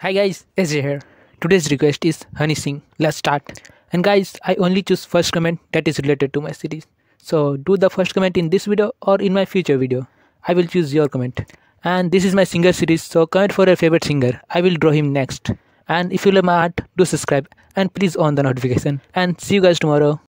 Hi guys, SJ here. Today's request is Honey Singh. Let's start. And guys, I only choose first comment that is related to my series. So do the first comment in this video or in my future video. I will choose your comment. And this is my singer series, so comment for your favorite singer. I will draw him next. And if you love my art, do subscribe and please on the notification. And see you guys tomorrow.